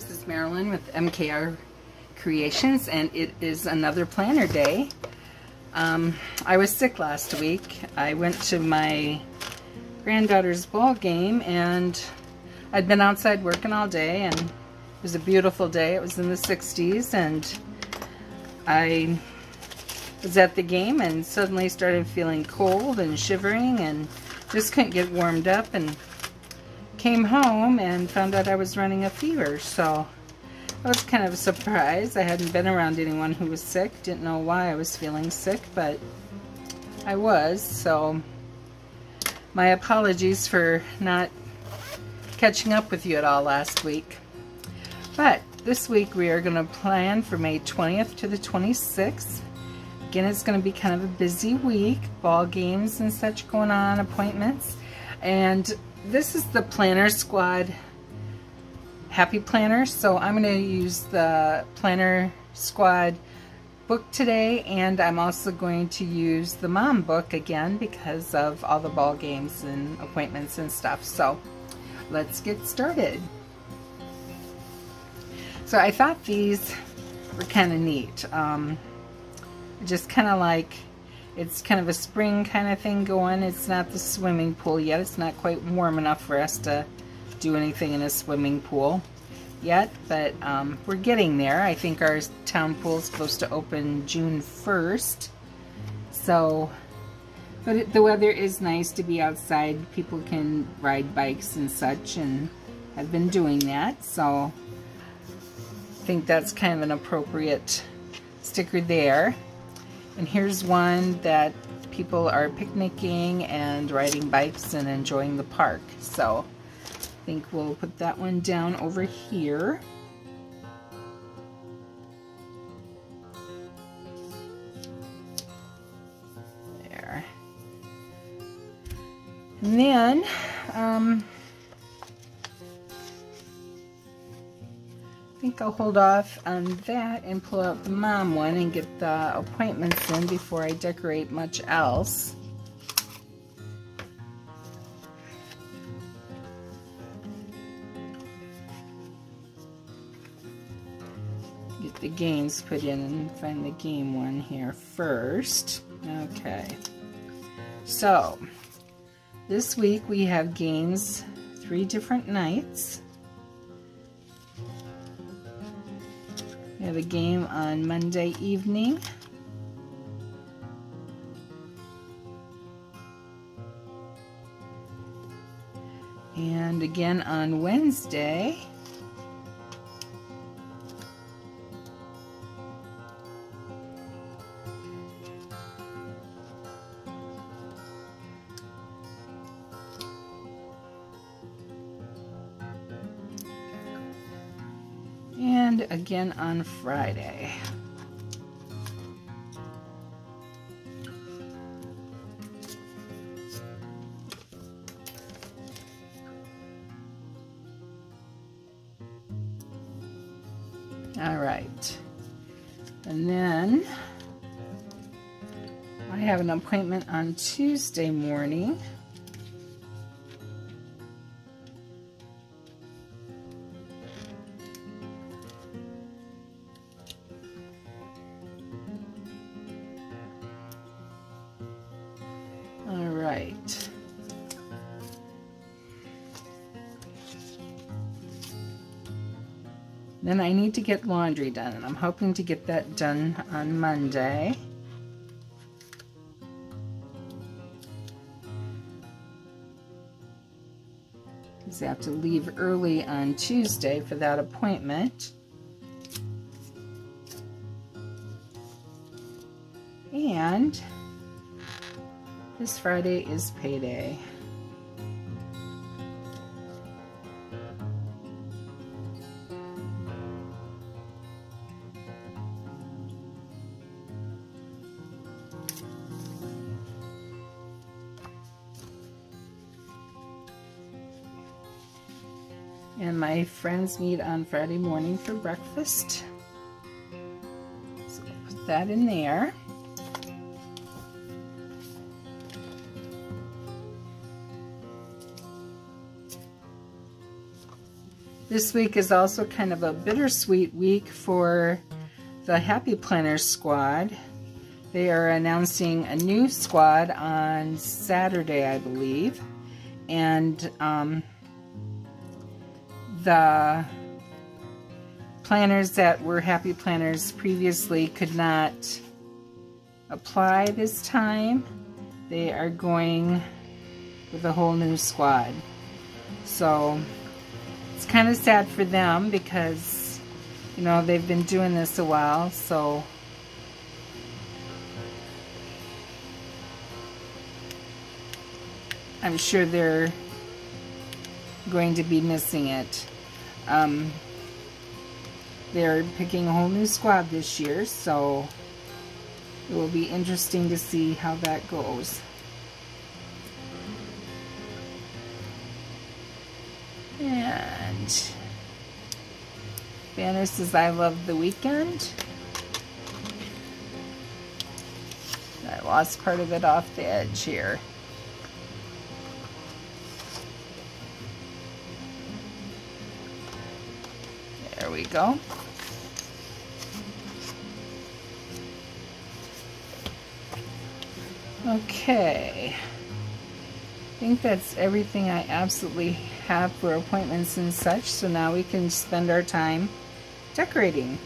This is Marilyn with MKR Creations and it is another planner day. Um, I was sick last week. I went to my granddaughter's ball game and I'd been outside working all day and it was a beautiful day. It was in the 60s and I was at the game and suddenly started feeling cold and shivering and just couldn't get warmed up and came home and found out I was running a fever. So I was kind of surprised. I hadn't been around anyone who was sick. Didn't know why I was feeling sick, but I was. So my apologies for not catching up with you at all last week. But this week we are going to plan for May 20th to the 26th. Again, it's going to be kind of a busy week. Ball games and such going on, appointments. And this is the Planner Squad Happy Planner. So I'm going to use the Planner Squad book today. And I'm also going to use the Mom book again because of all the ball games and appointments and stuff. So let's get started. So I thought these were kind of neat. Um, just kind of like, it's kind of a spring kind of thing going. It's not the swimming pool yet. It's not quite warm enough for us to do anything in a swimming pool yet, but um, we're getting there. I think our town pool is supposed to open June 1st. So, but it, the weather is nice to be outside. People can ride bikes and such, and I've been doing that. So I think that's kind of an appropriate sticker there. And here's one that people are picnicking and riding bikes and enjoying the park. So I think we'll put that one down over here. There. And then, um, I think I'll hold off on that and pull out the mom one and get the appointments in before I decorate much else. Get the games put in and find the game one here first. Okay. So, this week we have games three different nights. We have a game on Monday evening. And again on Wednesday. And again on Friday. All right. And then I have an appointment on Tuesday morning. Then I need to get laundry done, and I'm hoping to get that done on Monday. Because I have to leave early on Tuesday for that appointment. And this Friday is payday. And my friends meet on Friday morning for breakfast. So put that in there. This week is also kind of a bittersweet week for the Happy Planners squad. They are announcing a new squad on Saturday, I believe. And um, the planners that were Happy Planners previously could not apply this time. They are going with a whole new squad. So it's kind of sad for them because, you know, they've been doing this a while. So I'm sure they're going to be missing it. Um, they're picking a whole new squad this year, so it will be interesting to see how that goes. And Banner says, I love the weekend. I lost part of it off the edge here. There we go. Okay. I think that's everything I absolutely have for appointments and such. So now we can spend our time decorating.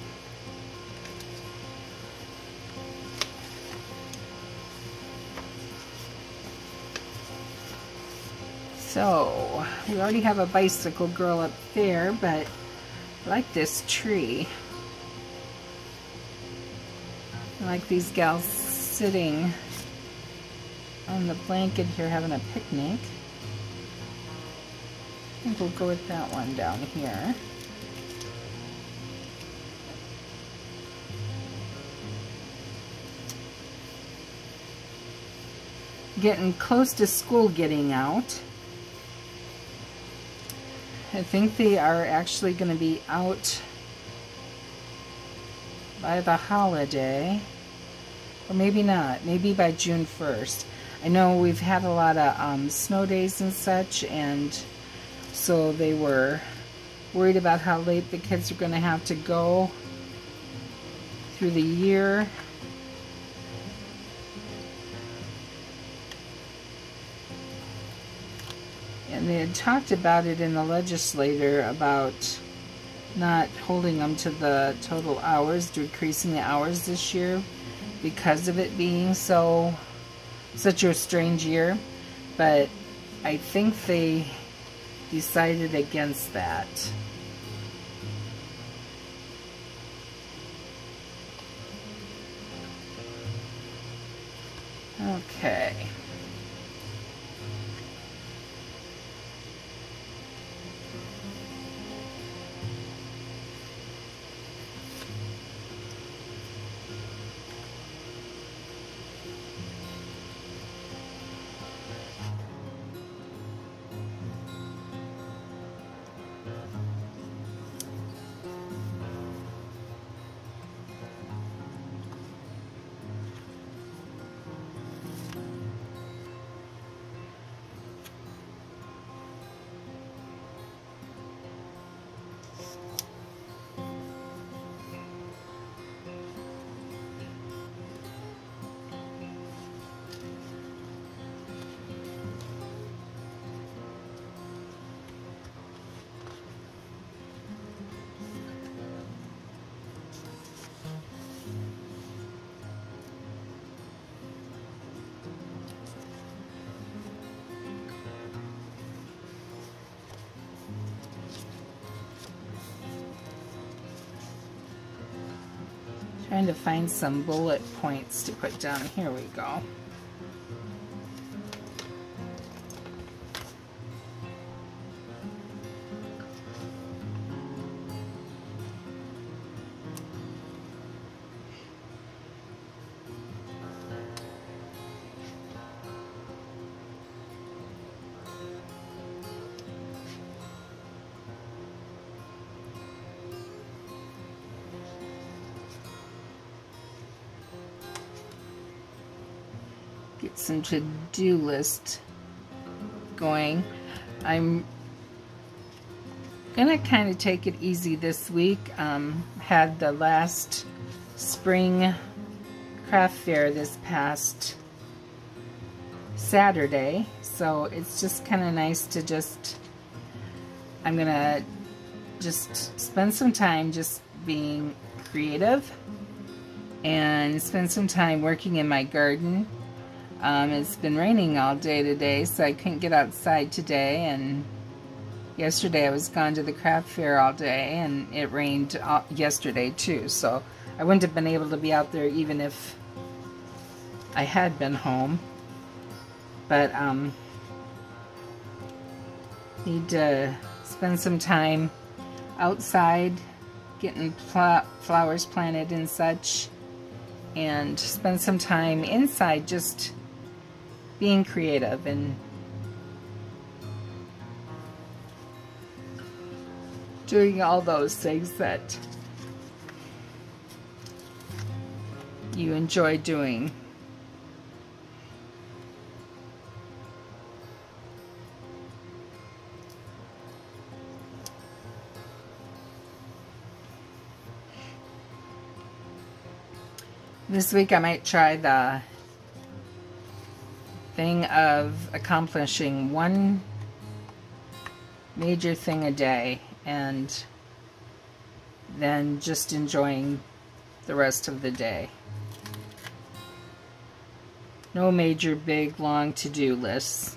So, we already have a bicycle girl up there, but I like this tree. I like these gals sitting on the blanket here having a picnic. I think we'll go with that one down here. Getting close to school getting out. I think they are actually going to be out by the holiday. Or maybe not. Maybe by June 1st. I know we've had a lot of um, snow days and such, and so they were worried about how late the kids are going to have to go through the year. And they had talked about it in the legislature about not holding them to the total hours, decreasing the hours this year because of it being so such a strange year, but I think they decided against that. Okay. Trying to find some bullet points to put down. Here we go. Some to-do list going. I'm gonna kind of take it easy this week. Um, had the last spring craft fair this past Saturday, so it's just kind of nice to just, I'm gonna just spend some time just being creative and spend some time working in my garden. Um, it's been raining all day today, so I couldn't get outside today, and yesterday I was gone to the craft fair all day, and it rained all, yesterday too, so I wouldn't have been able to be out there even if I had been home. But, um, need to spend some time outside getting flowers planted and such and spend some time inside just being creative and doing all those things that you enjoy doing. This week I might try the thing of accomplishing one major thing a day and then just enjoying the rest of the day. No major big long to-do lists.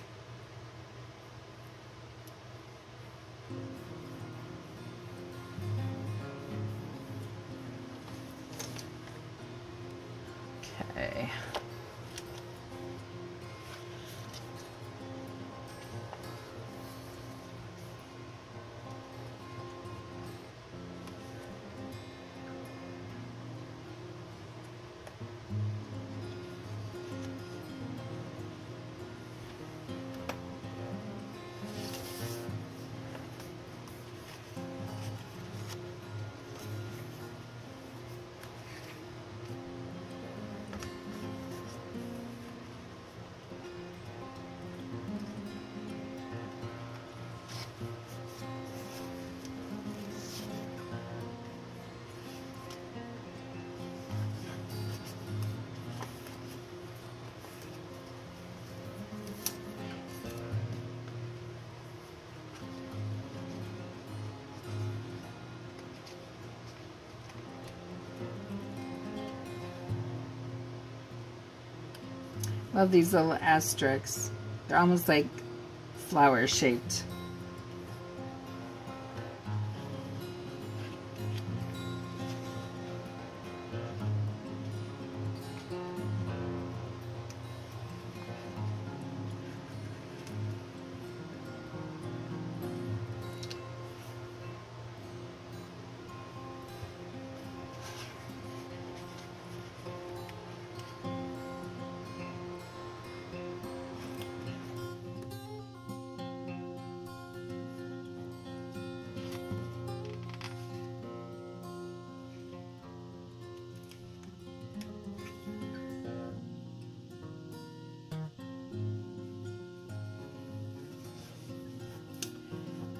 Love these little asterisks. They're almost like flower shaped.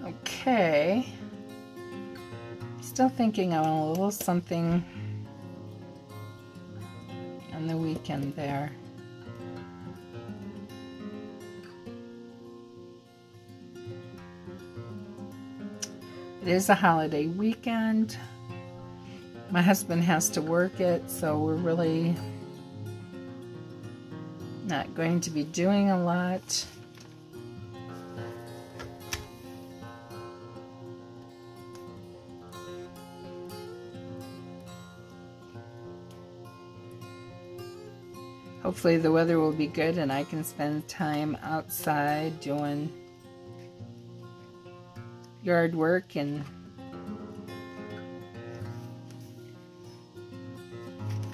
Okay. Still thinking on a little something on the weekend there. It is a holiday weekend. My husband has to work it, so we're really not going to be doing a lot. Hopefully the weather will be good and I can spend time outside doing yard work and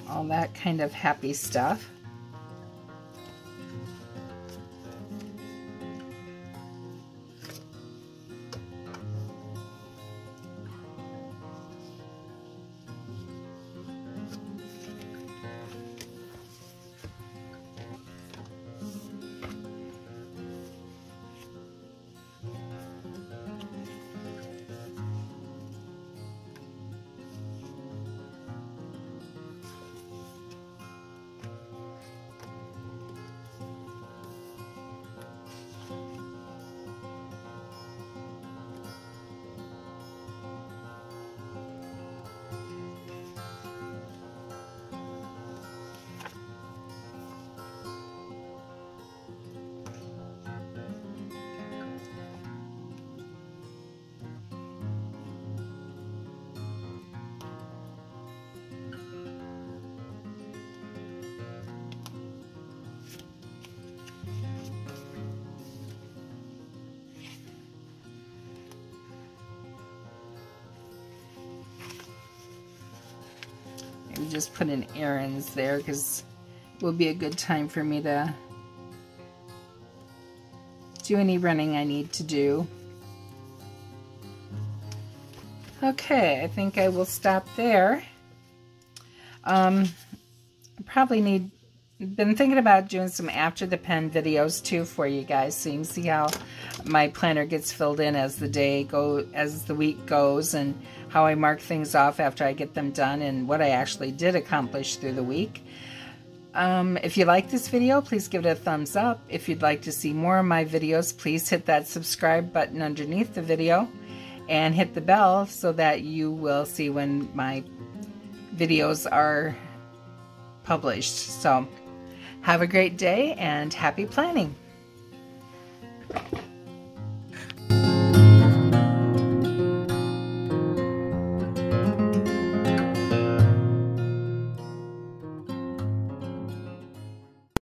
all that kind of happy stuff. Just put in errands there because it will be a good time for me to do any running I need to do. Okay, I think I will stop there. Um, probably need, been thinking about doing some after the pen videos too for you guys so you can see how my planner gets filled in as the day go, as the week goes and how I mark things off after I get them done and what I actually did accomplish through the week. Um, if you like this video, please give it a thumbs up. If you'd like to see more of my videos, please hit that subscribe button underneath the video and hit the bell so that you will see when my videos are published. So have a great day and happy planning.